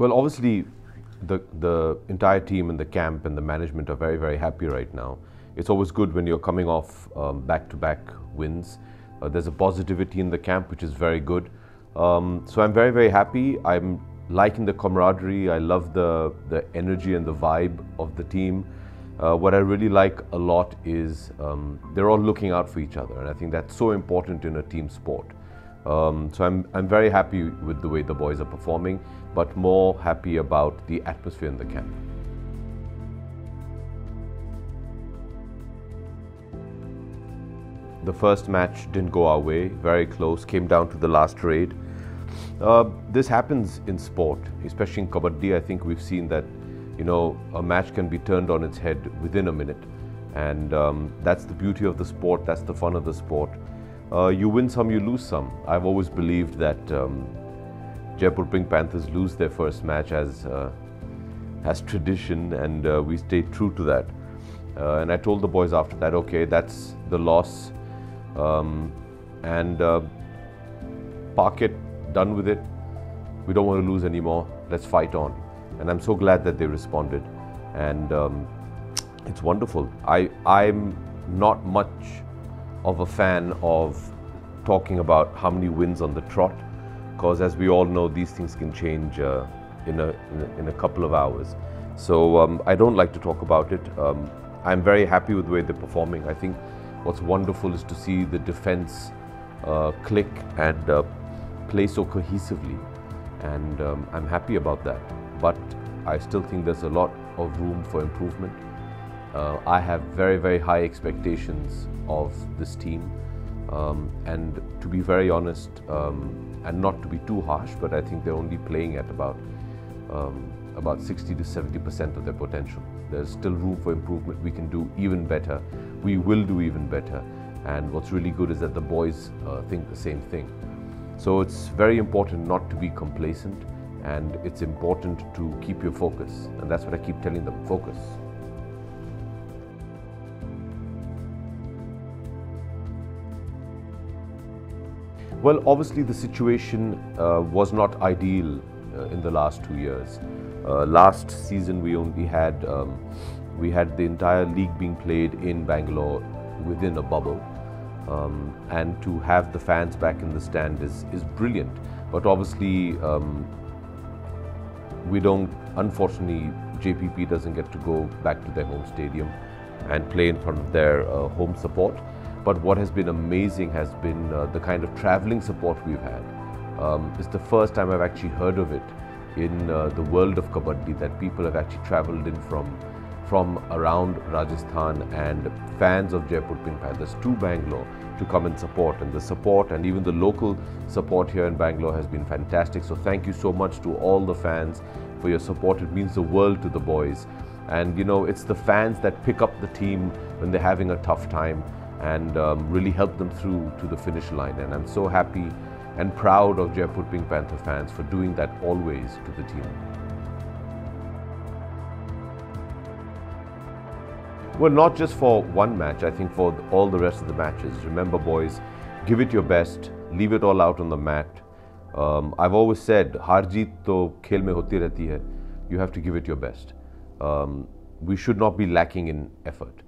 Well, obviously, the, the entire team and the camp and the management are very, very happy right now. It's always good when you're coming off back to back wins. Uh, there's a positivity in the camp, which is very good. Um, so I'm very, very happy. I'm liking the camaraderie. I love the, the energy and the vibe of the team. Uh, what I really like a lot is um, they're all looking out for each other, and I think that's so important in a team sport. Um, so I'm, I'm very happy with the way the boys are performing, but more happy about the atmosphere in the camp. The first match didn't go our way, very close, came down to the last raid. Uh, this happens in sport, especially in Kabaddi. I think we've seen that, you know, a match can be turned on its head within a minute. And um, that's the beauty of the sport, that's the fun of the sport. Uh, you win some, you lose some. I've always believed that um, Jaipur Pink Panthers lose their first match as, uh, as tradition, and uh, we stay true to that. Uh, and I told the boys after that, okay, that's the loss, um, and uh, park it, done with it. We don't want to lose anymore. Let's fight on. And I'm so glad that they responded, and um, it's wonderful. I I'm not much of a fan of talking about how many wins on the trot because as we all know, these things can change uh, in, a, in, a, in, a, couple of hours. So um, I don't like to talk about it. Um, I'm very happy with the way they're performing. I think what's wonderful is to see the defense uh, click and uh, play so cohesively. And um, I'm happy about that. But I still think there's a lot of room for improvement. Uh, I have very, very high expectations of this team. Um, and to be very honest, um, and not to be too harsh, but I think they're only playing at about um, about 60 to 70 percent of their potential. There's still room for improvement. We can do even better. We will do even better. And what's really good is that the boys uh, think the same thing. So it's very important not to be complacent, and it's important to keep your focus. And that's what I keep telling them: focus. Well, obviously the situation uh, was not ideal uh, in the last two years. Uh, last season we only had um, we had the entire league being played in Bangalore within a bubble, um, and to have the fans back in the stand is is brilliant. But obviously um, we don't. Unfortunately, JPP doesn't get to go back to their home stadium and play in front of their uh, home support. But what has been amazing has been uh, the kind of traveling support we've had. Um, it's the first time I've actually heard of it in uh, the world of Kabaddi that people have actually traveled in from from around Rajasthan and fans of Jaipur Pink Panthers to Bangalore to come and support. And the support and even the local support here in Bangalore has been fantastic. So thank you so much to all the fans for your support. It means the world to the boys. And you know, it's the fans that pick up the team when they're having a tough time and um, really help them through to the finish line. And I'm so happy and proud of Jaipur Pink Panther fans for doing that always to the team. Well, not just for one match, I think for all the rest of the matches. Remember, boys, give it your best, leave it all out on the mat. Um, I've always said, Harjeet to khel mein hoti rehti hai. You have to give it your best. Um, we should not be lacking in effort.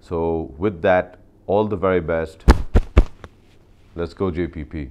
So, with that, all the very best. Let's go, JPP.